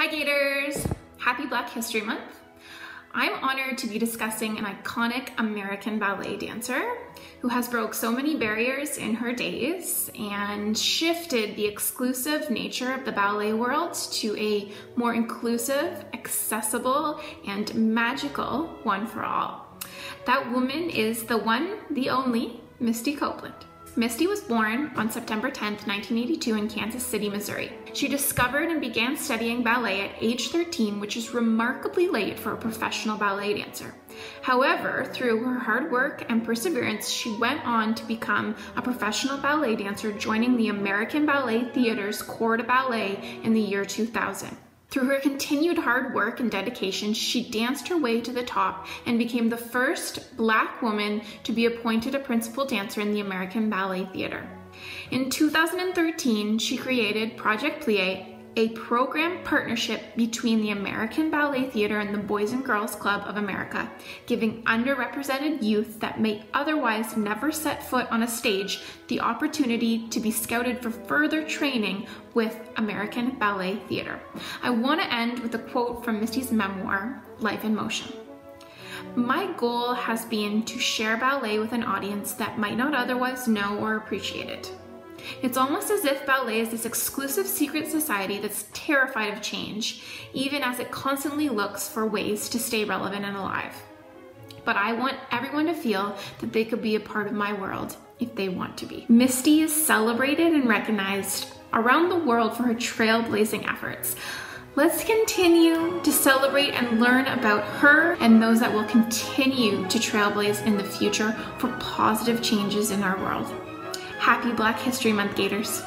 Hi Gators! Happy Black History Month. I'm honored to be discussing an iconic American ballet dancer who has broke so many barriers in her days and shifted the exclusive nature of the ballet world to a more inclusive, accessible, and magical one for all. That woman is the one, the only, Misty Copeland. Misty was born on September 10, 1982 in Kansas City, Missouri. She discovered and began studying ballet at age 13, which is remarkably late for a professional ballet dancer. However, through her hard work and perseverance, she went on to become a professional ballet dancer, joining the American Ballet Theater's Corps de Ballet in the year 2000. Through her continued hard work and dedication, she danced her way to the top and became the first black woman to be appointed a principal dancer in the American Ballet Theater. In 2013, she created Project Plie, a program partnership between the American Ballet Theater and the Boys and Girls Club of America, giving underrepresented youth that may otherwise never set foot on a stage the opportunity to be scouted for further training with American Ballet Theater. I want to end with a quote from Misty's memoir, Life in Motion. My goal has been to share ballet with an audience that might not otherwise know or appreciate it. It's almost as if ballet is this exclusive secret society that's terrified of change, even as it constantly looks for ways to stay relevant and alive. But I want everyone to feel that they could be a part of my world if they want to be. Misty is celebrated and recognized around the world for her trailblazing efforts. Let's continue to celebrate and learn about her and those that will continue to trailblaze in the future for positive changes in our world. Happy Black History Month, Gators.